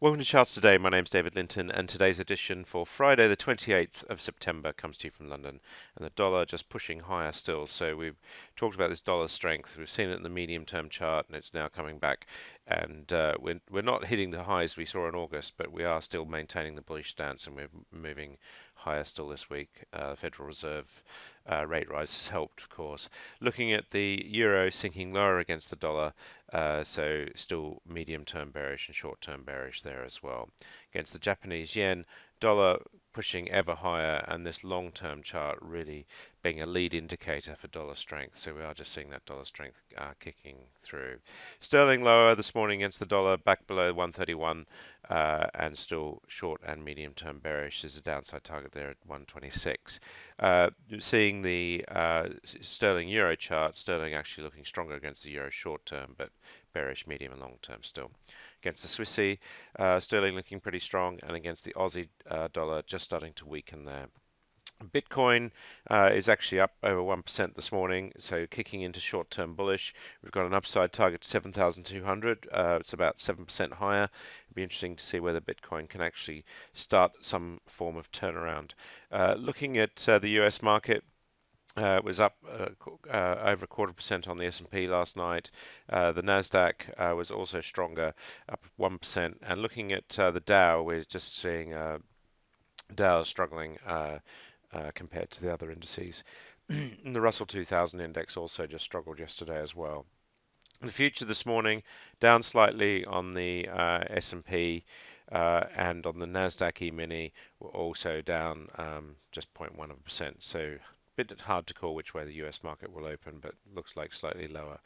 Welcome to Charts Today. My name's David Linton, and today's edition for Friday, the 28th of September, comes to you from London. And the dollar just pushing higher still. So we've talked about this dollar strength. We've seen it in the medium term chart, and it's now coming back. And uh, we're, we're not hitting the highs we saw in August, but we are still maintaining the bullish stance, and we're moving higher still this week. Uh, Federal Reserve uh, rate rise has helped, of course. Looking at the euro sinking lower against the dollar, uh, so still medium term bearish and short term bearish there as well. Against the Japanese yen, dollar pushing ever higher, and this long term chart really being a lead indicator for dollar strength. So we are just seeing that dollar strength uh, kicking through. Sterling lower this morning against the dollar, back below 131, uh, and still short and medium term bearish. There's a downside target there at 126. Uh, seeing the uh, sterling euro chart, sterling actually looking stronger against the euro short term, but bearish medium and long term still. Against the Swissy, uh, sterling looking pretty strong, and against the Aussie uh, dollar just starting to weaken there. Bitcoin uh, is actually up over 1% this morning, so kicking into short term bullish. We've got an upside target 7,200. Uh, it's about 7% higher. It'll be interesting to see whether Bitcoin can actually start some form of turnaround. Uh, looking at uh, the US market, uh, was up uh, uh, over a quarter percent on the S&P last night. Uh, the Nasdaq uh, was also stronger, up one percent. And looking at the Dow, we're just seeing Dow struggling compared to the other indices. the Russell 2000 index also just struggled yesterday as well. The future this morning down slightly on the S&P. Uh, and on the Nasdaq E-mini, we're also down um, just 0.1%. So a bit hard to call which way the US market will open, but looks like slightly lower.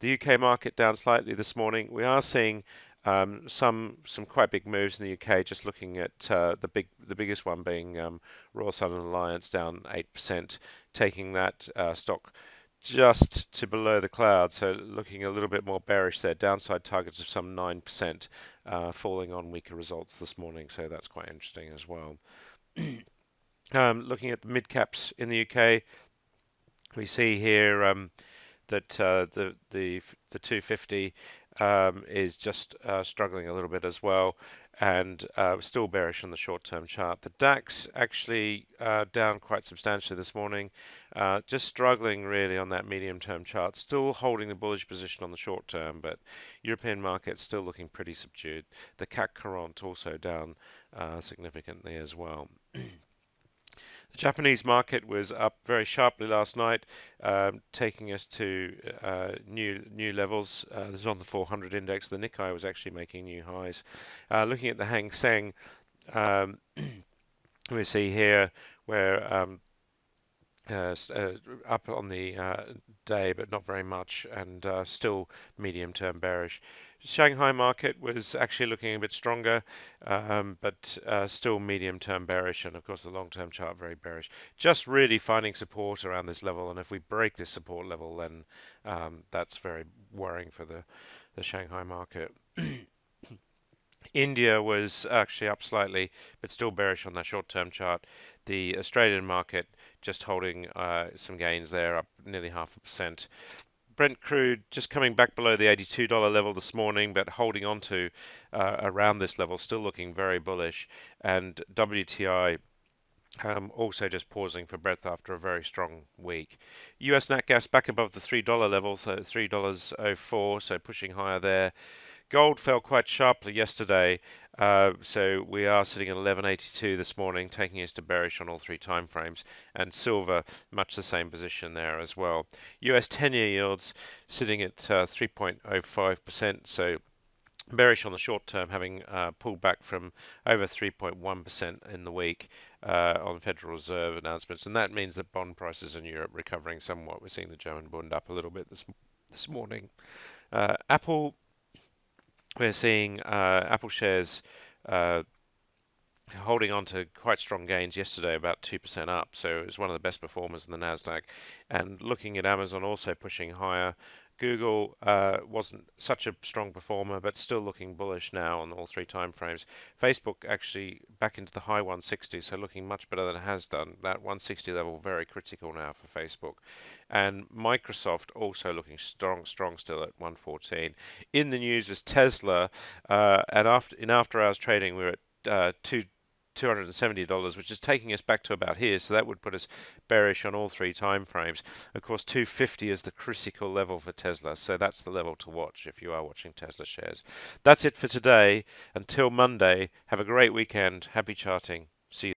The UK market down slightly this morning. We are seeing um, some some quite big moves in the UK. Just looking at uh, the big the biggest one being um, Royal Sun Alliance down eight percent, taking that uh, stock just to below the cloud. So looking a little bit more bearish there. Downside targets of some nine percent, uh, falling on weaker results this morning. So that's quite interesting as well. Um, looking at the mid caps in the UK, we see here um, that uh, the the the 250 um, is just uh, struggling a little bit as well, and uh, still bearish on the short-term chart. The DAX actually uh, down quite substantially this morning, uh, just struggling really on that medium-term chart. Still holding the bullish position on the short term, but European markets still looking pretty subdued. The CAC 40 also down uh, significantly as well. The Japanese market was up very sharply last night, um, taking us to uh, new new levels. Uh, this is on the 400 index. The Nikkei was actually making new highs. Uh, looking at the Hang Seng, um, we see here where um, uh, uh, up on the uh, day, but not very much, and uh, still medium-term bearish. Shanghai market was actually looking a bit stronger, um, but still medium-term bearish, and of course the long-term chart very bearish. Just really finding support around this level, and if we break this support level, then um, that's very worrying for the the Shanghai market. India was actually up slightly, but still bearish on that short-term chart. The Australian market just holding uh, some gains there, up nearly half a percent. Brent crude just coming back below the $82 level this morning, but holding on to uh, around this level, still looking very bullish. And WTI um, also just pausing for breath after a very strong week. US nat gas back above the $3 level, so $3.04, so pushing higher there. Gold fell quite sharply yesterday, uh, so we are sitting at 1182 this morning, taking us to bearish on all three time frames, and silver much the same position there as well. US 10-year yields sitting at 3.05%, uh, so bearish on the short term, having uh, pulled back from over 3.1% in the week uh, on Federal Reserve announcements, and that means that bond prices in Europe recovering somewhat. We're seeing the German bond up a little bit this this morning. Uh, Apple we're seeing uh, Apple shares uh, holding on to quite strong gains yesterday, about 2% up. So it was one of the best performers in the NASDAQ. And looking at Amazon also pushing higher, Google uh, wasn't such a strong performer, but still looking bullish now on all three timeframes. Facebook actually back into the high 160s, so looking much better than it has done. That 160 level very critical now for Facebook, and Microsoft also looking strong, strong still at 114. In the news was Tesla, uh, and after in after hours trading we were at uh, two $270, which is taking us back to about here. So that would put us bearish on all three time frames. Of course, 250 is the critical level for Tesla. So that's the level to watch if you are watching Tesla shares. That's it for today. Until Monday, have a great weekend. Happy charting. See you.